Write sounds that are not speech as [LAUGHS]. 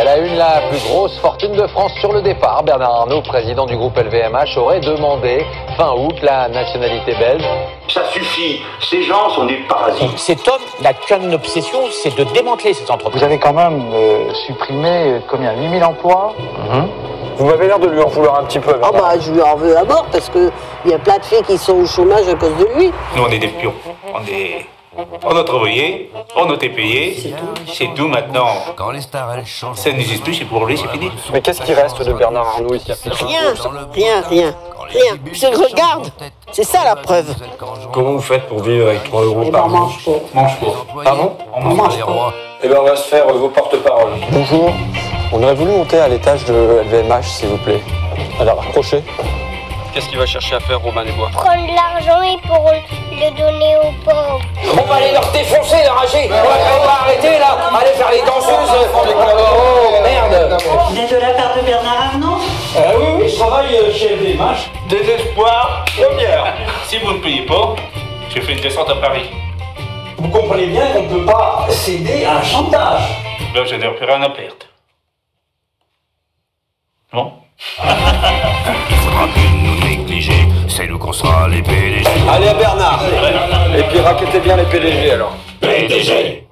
Elle a une la plus grosse fortune de France sur le départ. Bernard Arnault, président du groupe LVMH, aurait demandé fin août la nationalité belge. Ça suffit, ces gens sont des parasites. Cet homme n'a qu'une obsession, c'est de démanteler cette entreprise. Vous avez quand même euh, supprimé euh, combien? 8000 emplois? Vous m'avez l'air de lui en vouloir un petit peu. Ah bah je lui en veux à mort parce qu'il y a plein de filles qui sont au chômage à cause de lui. Nous, on est des pions. On est. On a travaillé, on a été payé, c'est tout maintenant. Quand les stars elles chantent. Ça n'existe plus, c'est pour lui, c'est fini. Mais qu'est-ce qui reste de Bernard Arnault ici? Rien, rien, rien, rien. Je regarde, c'est ça la preuve. Comment vous faites pour vivre avec 3 euros Et ben par mois mange pas. Mange pas. Pardon? On mange Les pas. rois. Eh ben on va se faire vos porte-paroles. Bonjour. On aurait voulu monter à l'étage de LVMH, s'il vous plaît. Alors, accrochez. Qu'est-ce qu'il va chercher à faire, Robin des Bois prendre l'argent et pour le donner aux pauvres. Défoncer, leur rager. On va, arrêter là, aller faire les danseuses. Oh merde. Vous êtes de la part de Bernard Arnault Ah oui, oui, je travaille euh, chez LVMH. Désespoir, première. Si vous ne payez pas, je fais une descente à Paris. Vous comprenez bien qu'on ne peut pas céder à un chantage. Là, je n'ai plus rien à perdre. Bon [LAUGHS] Allez à Bernard. Et puis raquettez bien les PDG alors. PDG